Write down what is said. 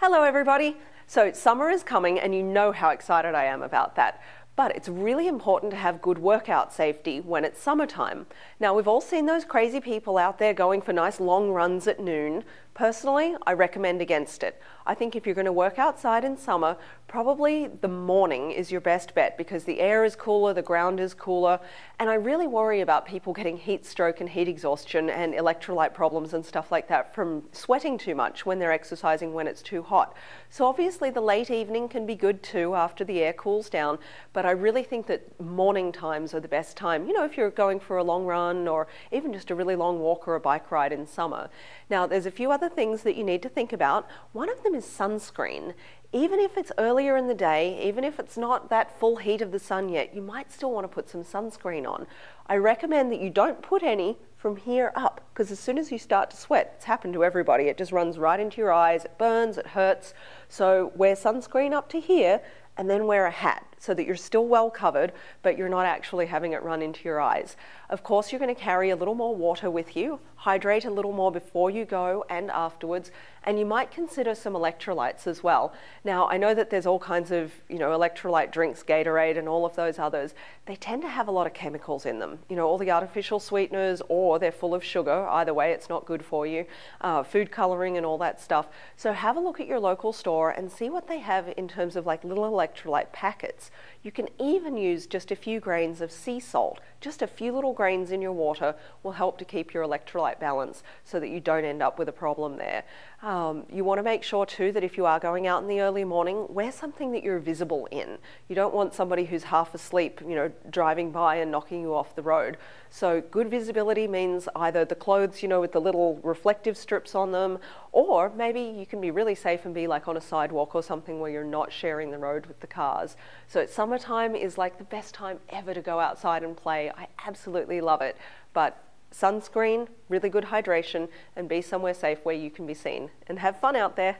Hello, everybody. So, summer is coming, and you know how excited I am about that. But it's really important to have good workout safety when it's summertime. Now, we've all seen those crazy people out there going for nice long runs at noon. Personally, I recommend against it. I think if you're going to work outside in summer, probably the morning is your best bet because the air is cooler, the ground is cooler, and I really worry about people getting heat stroke and heat exhaustion and electrolyte problems and stuff like that from sweating too much when they're exercising when it's too hot. So obviously the late evening can be good too after the air cools down, but I really think that morning times are the best time. You know, if you're going for a long run or even just a really long walk or a bike ride in summer. Now, there's a few other things that you need to think about. One of them is sunscreen. Even if it's earlier in the day, even if it's not that full heat of the sun yet, you might still want to put some sunscreen on. I recommend that you don't put any from here up because as soon as you start to sweat, it's happened to everybody, it just runs right into your eyes, it burns, it hurts. So wear sunscreen up to here and then wear a hat so that you're still well covered, but you're not actually having it run into your eyes. Of course, you're going to carry a little more water with you, hydrate a little more before you go and afterwards, and you might consider some electrolytes as well. Now, I know that there's all kinds of, you know, electrolyte drinks, Gatorade and all of those others. They tend to have a lot of chemicals in them. You know, all the artificial sweeteners or they're full of sugar. Either way, it's not good for you. Uh, food coloring and all that stuff. So have a look at your local store and see what they have in terms of like little electrolyte packets. You can even use just a few grains of sea salt. Just a few little grains in your water will help to keep your electrolyte balance so that you don't end up with a problem there. Um, you want to make sure too that if you are going out in the early morning, wear something that you're visible in. You don't want somebody who's half asleep, you know, driving by and knocking you off the road. So good visibility means either the clothes, you know, with the little reflective strips on them, or maybe you can be really safe and be like on a sidewalk or something where you're not sharing the road with the cars. So summertime is like the best time ever to go outside and play. I absolutely love it. But sunscreen, really good hydration, and be somewhere safe where you can be seen. And have fun out there.